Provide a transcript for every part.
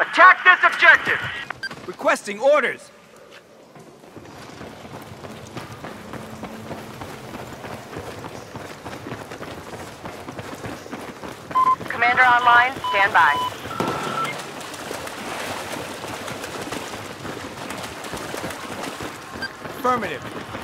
Attack this objective! Requesting orders! Commander online, stand by. Affirmative.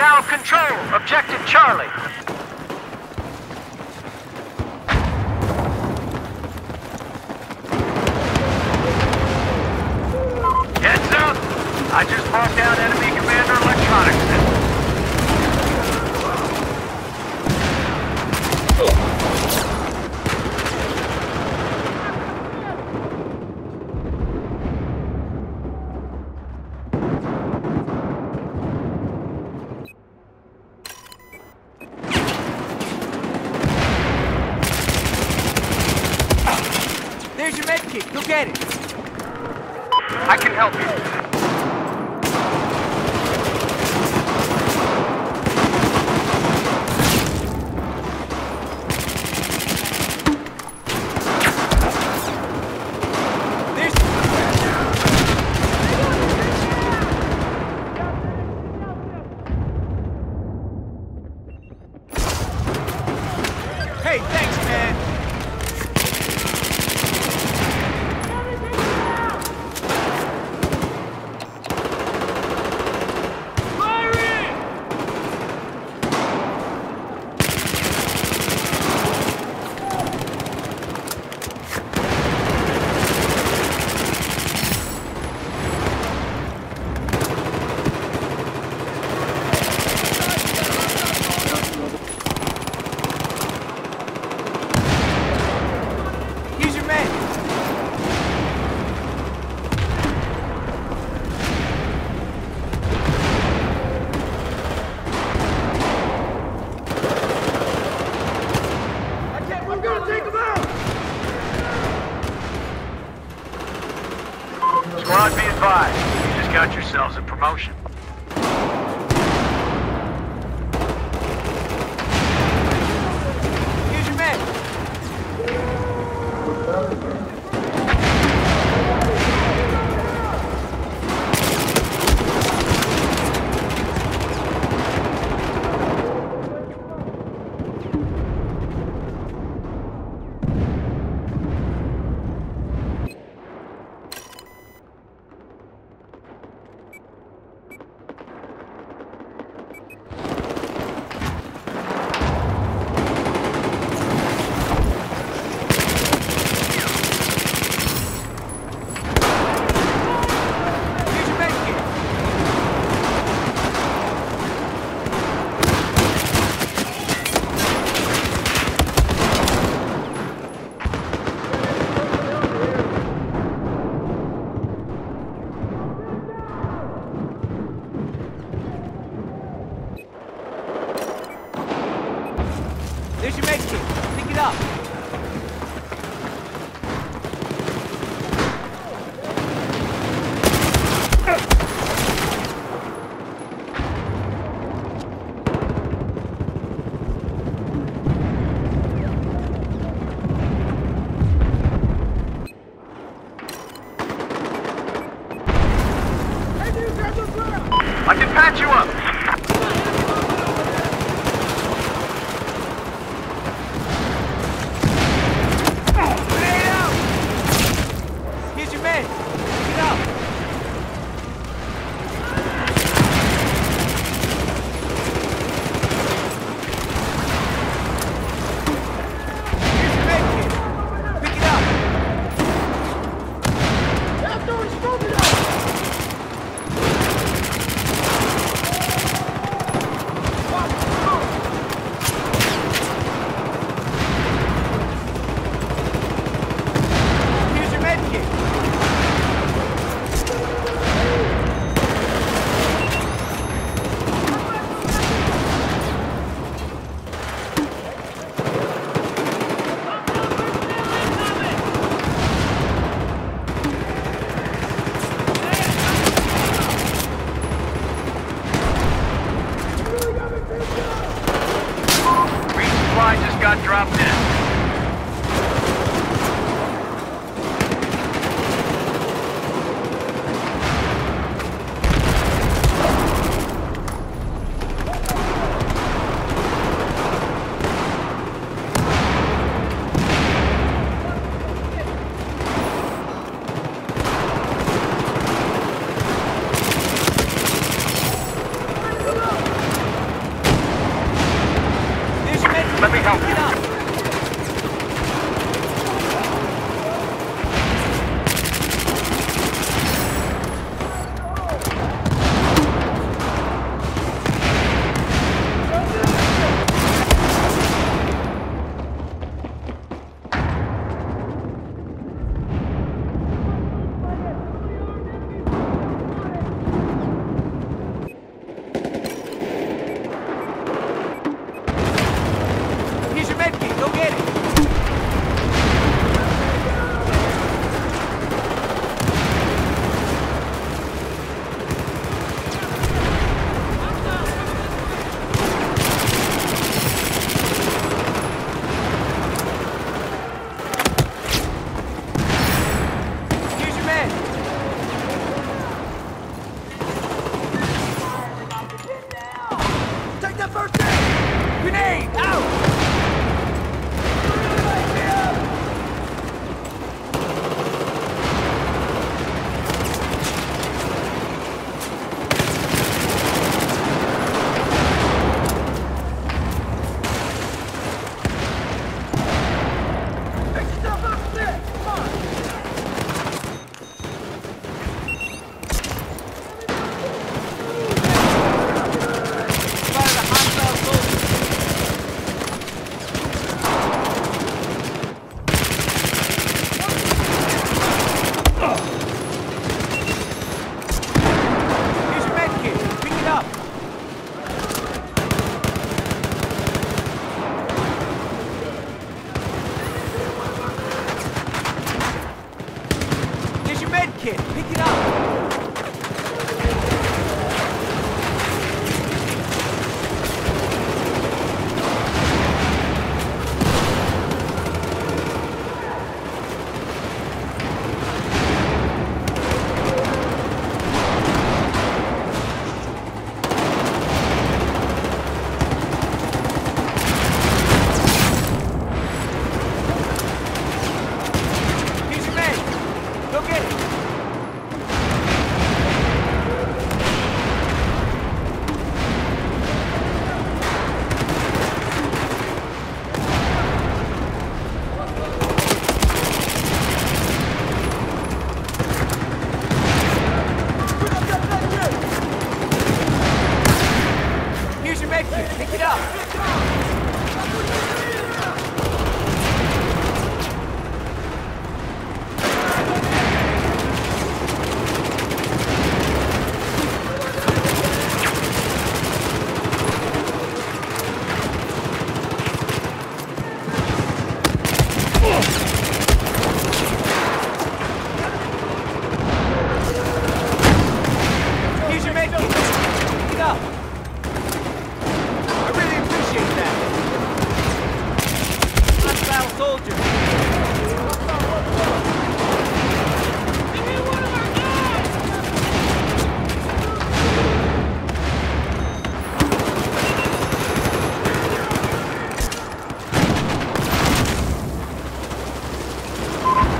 now control objective Charlie.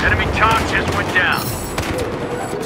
Enemy tank just went down.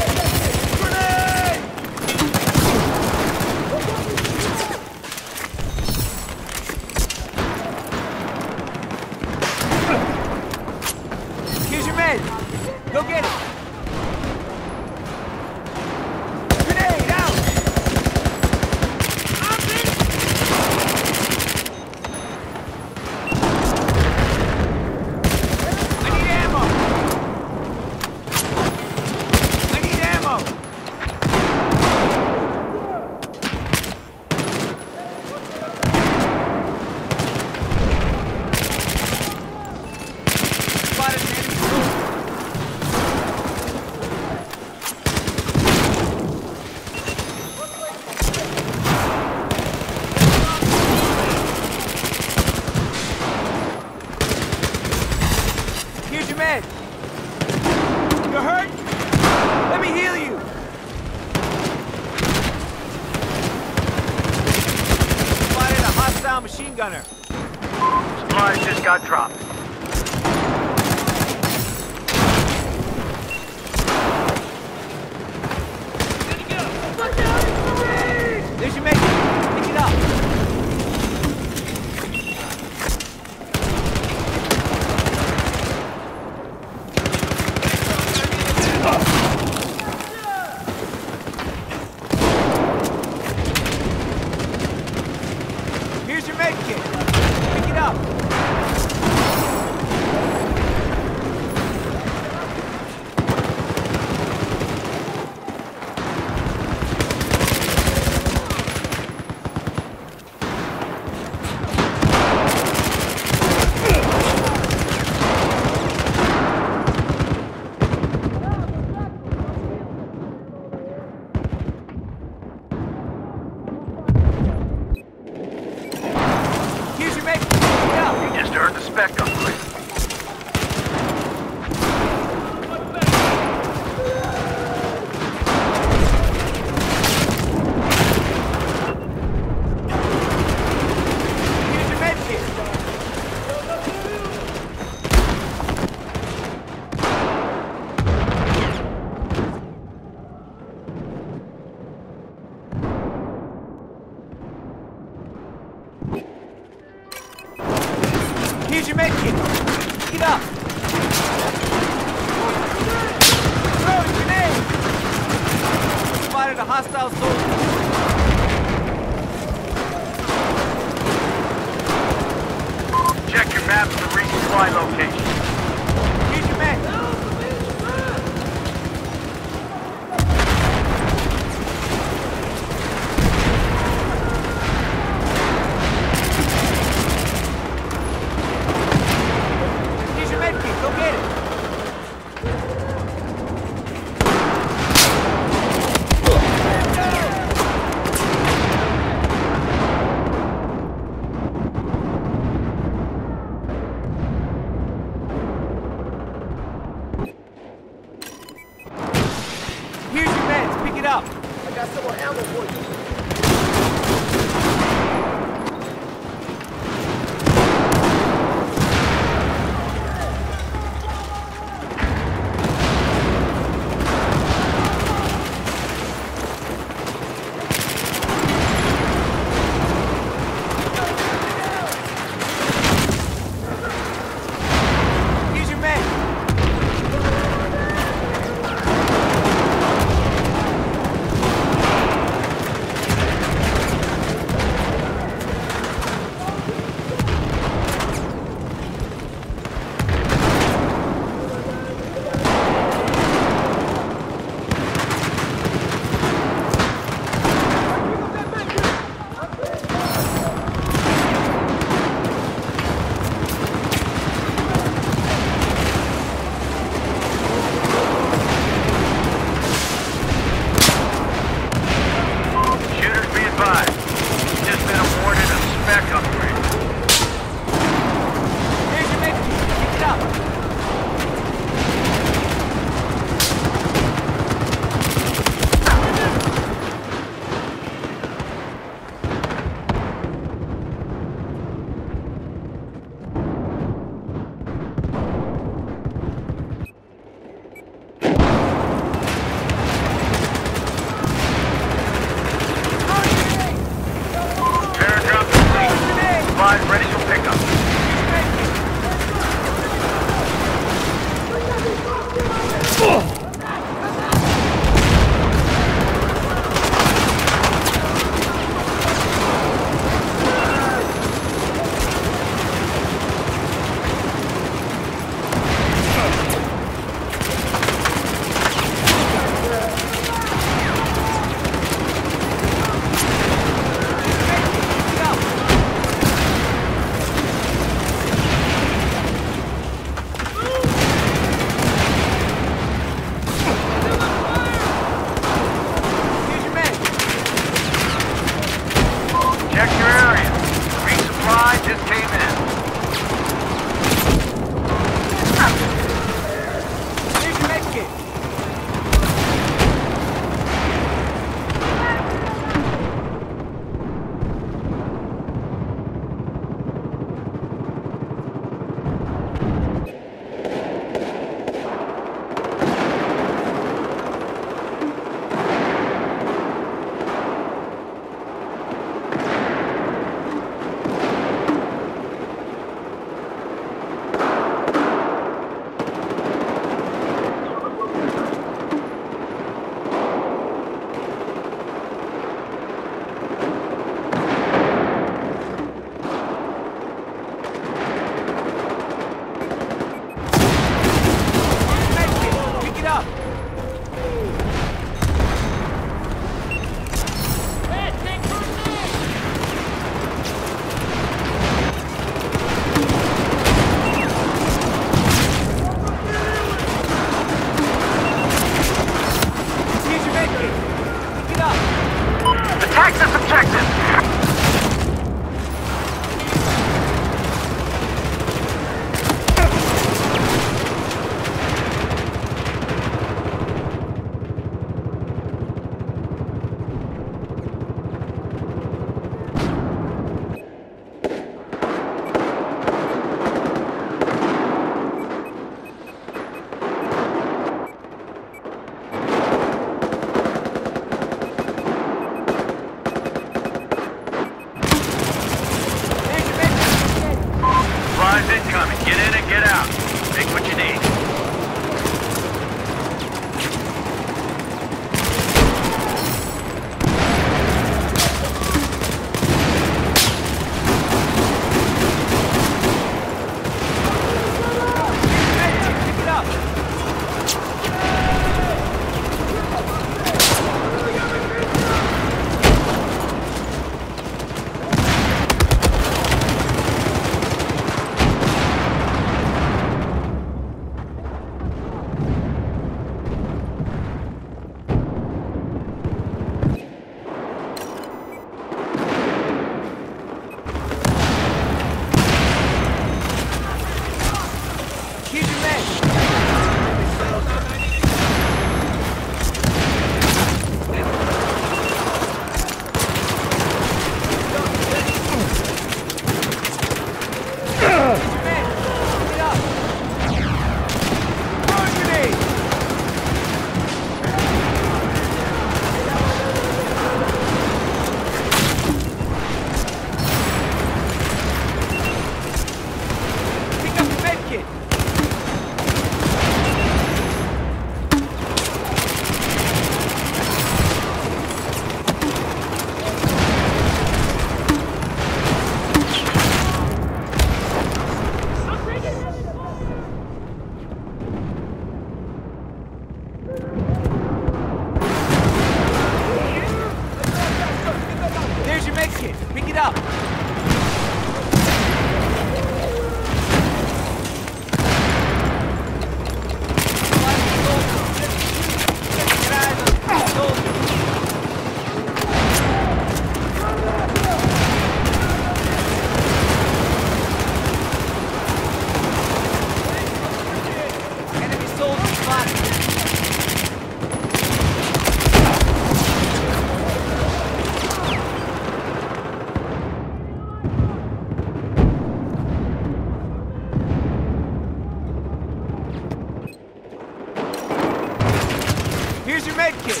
Here's your med kit.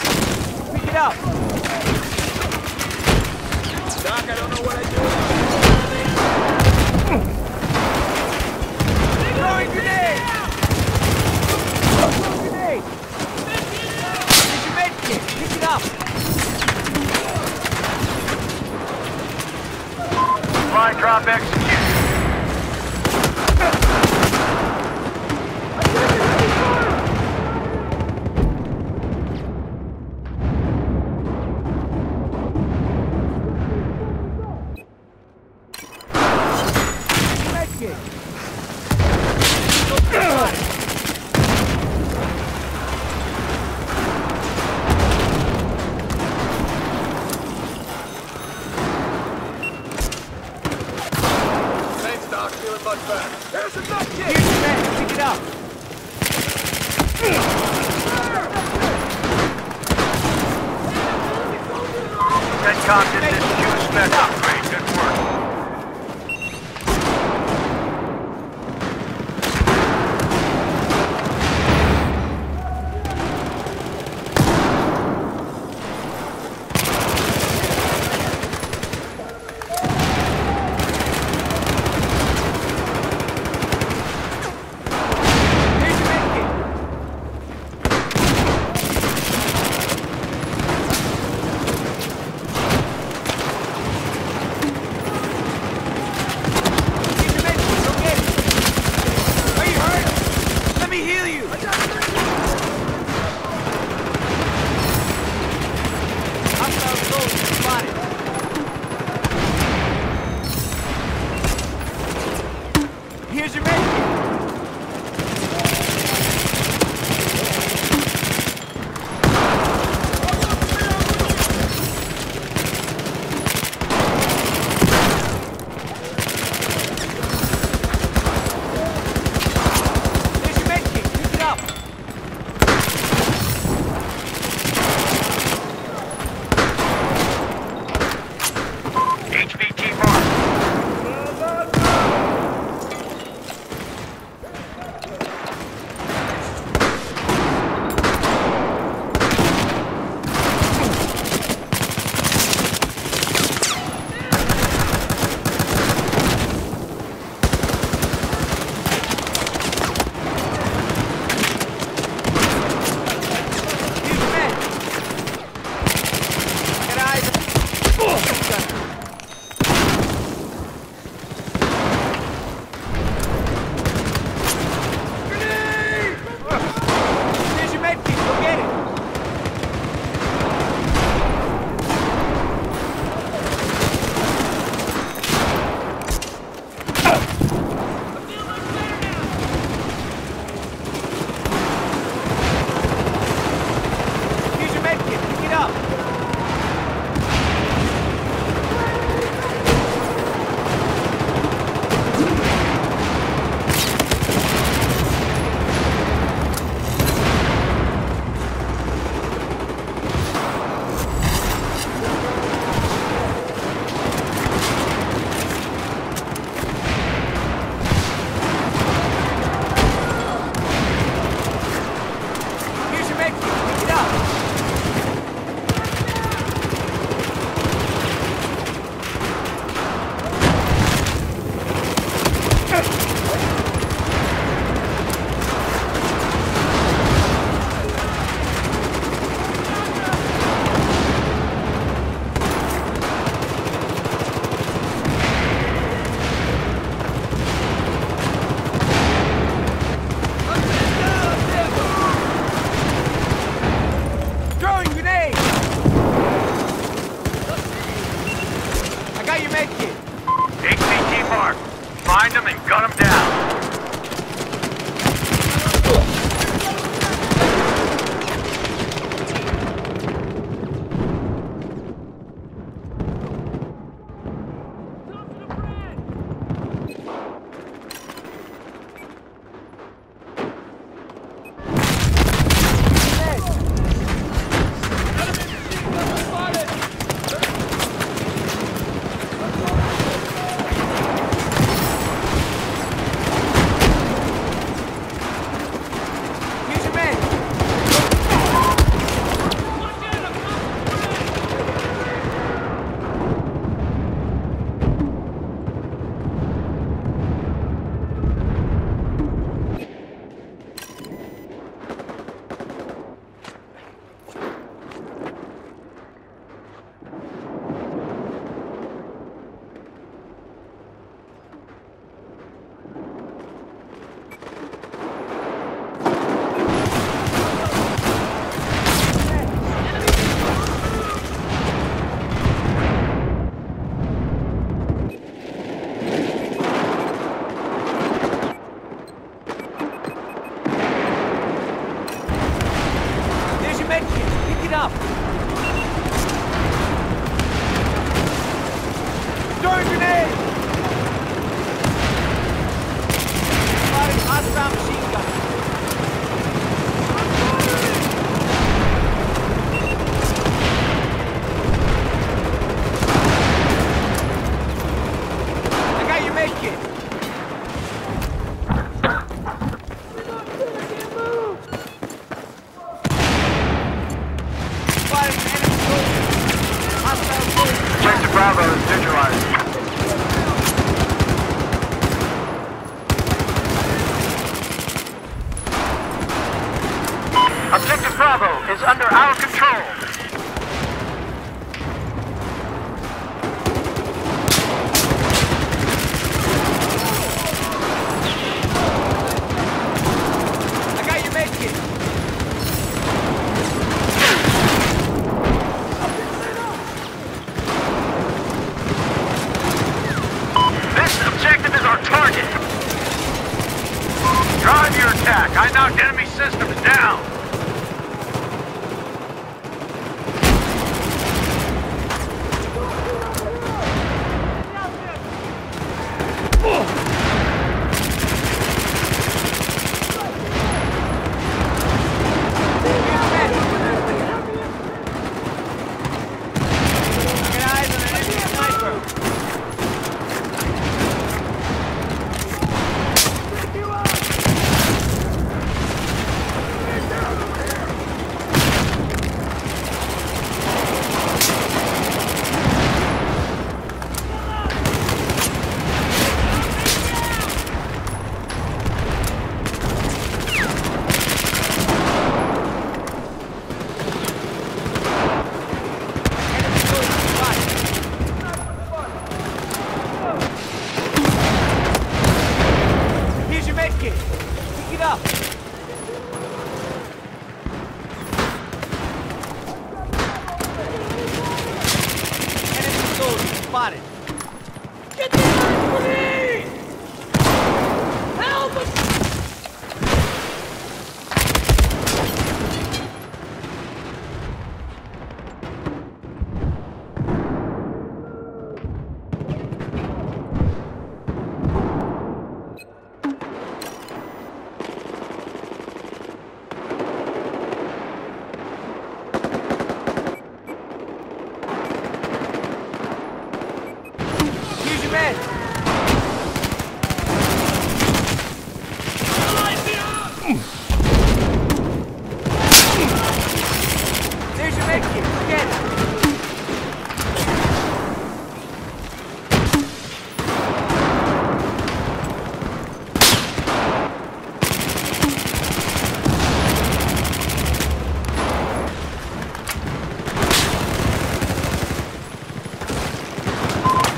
Pick it up. Doc, I don't know what I do. Throwing grenade! Throwing grenade! Here's your med kit. Pick it up. Supply drop executed.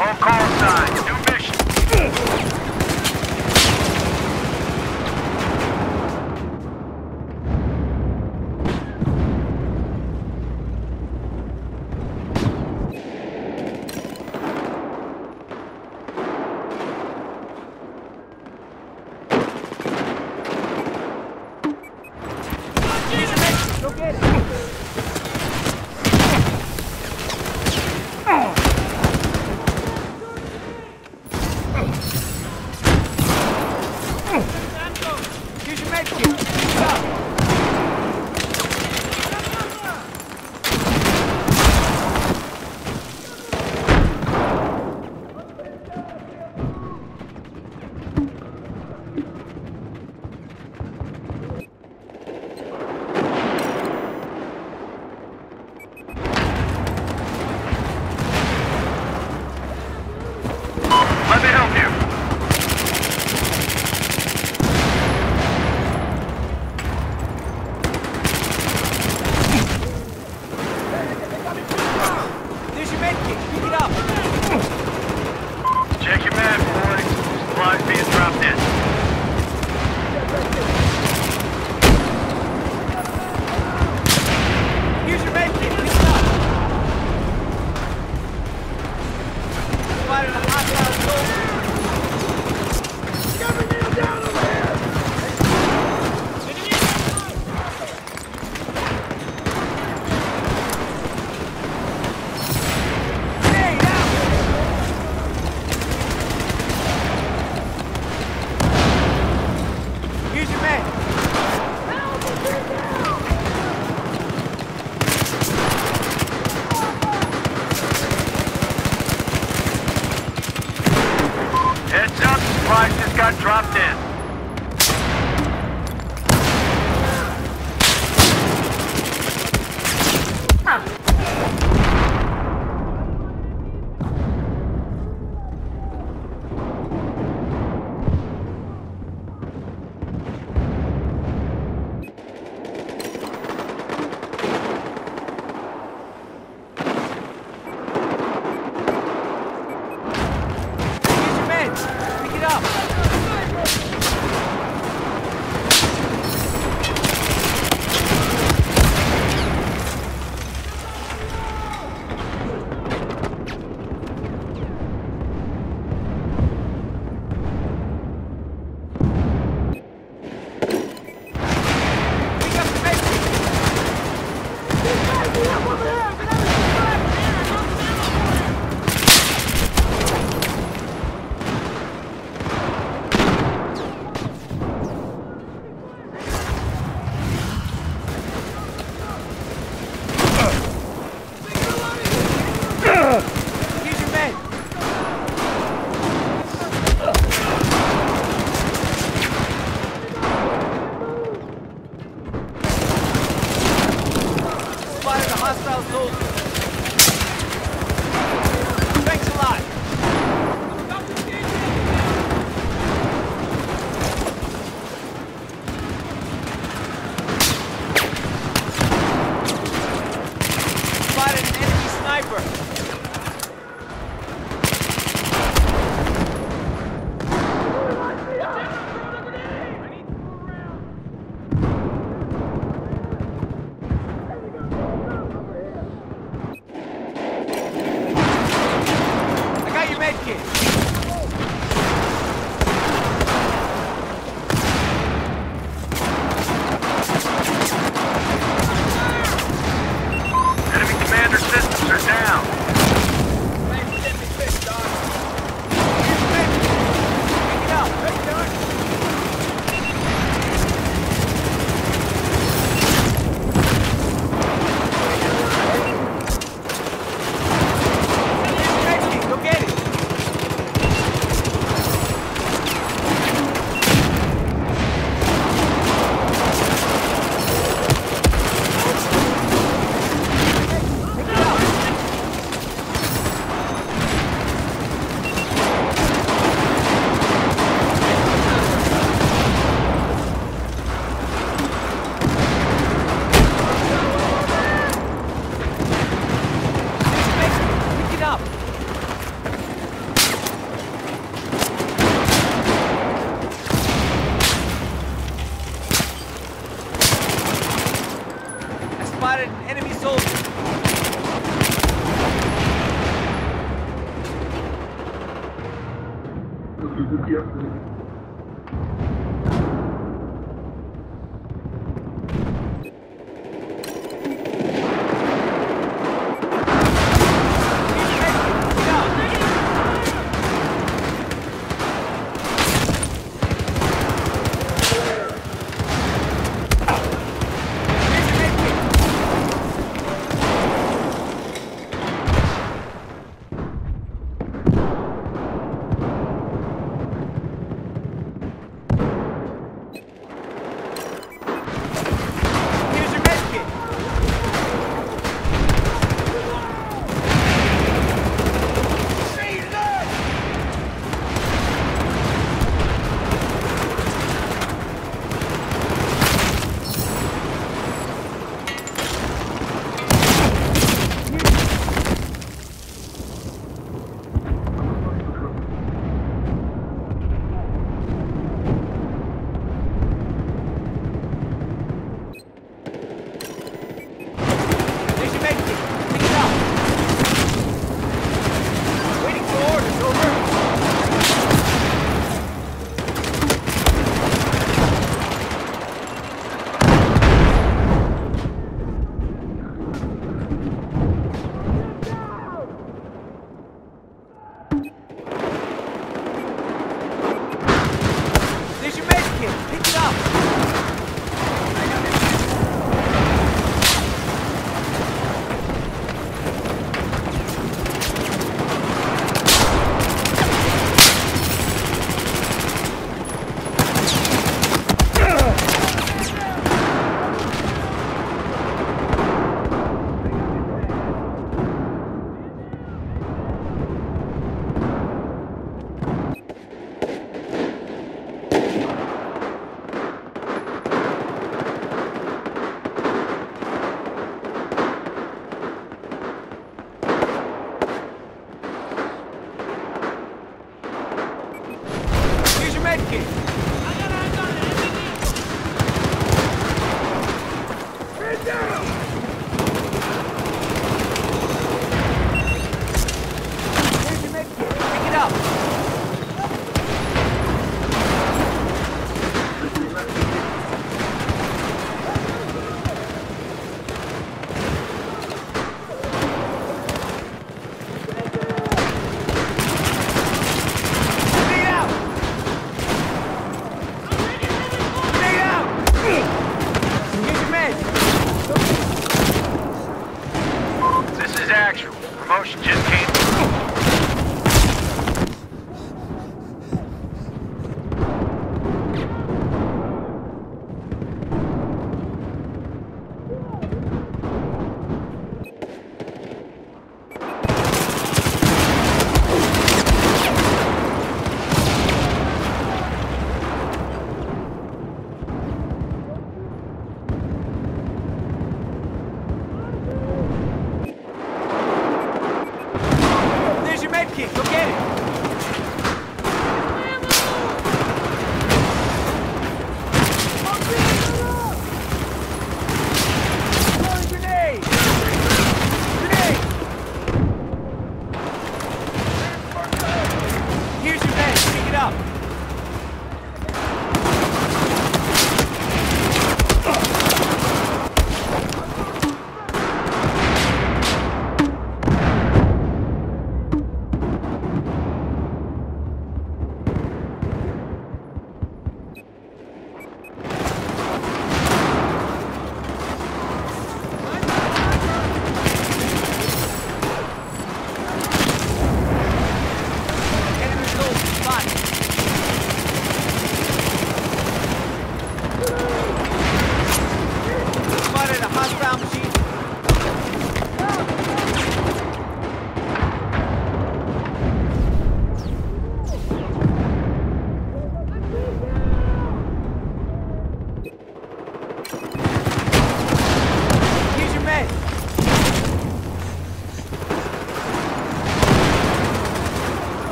All call signs.